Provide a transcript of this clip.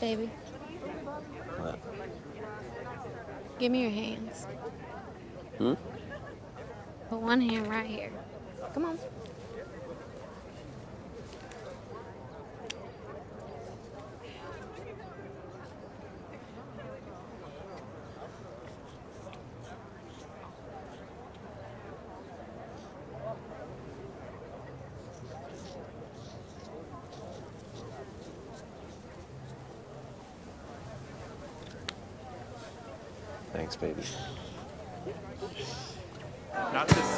Baby, What? give me your hands. Hmm? Put one hand right here. Come on. Thanks, baby. Not this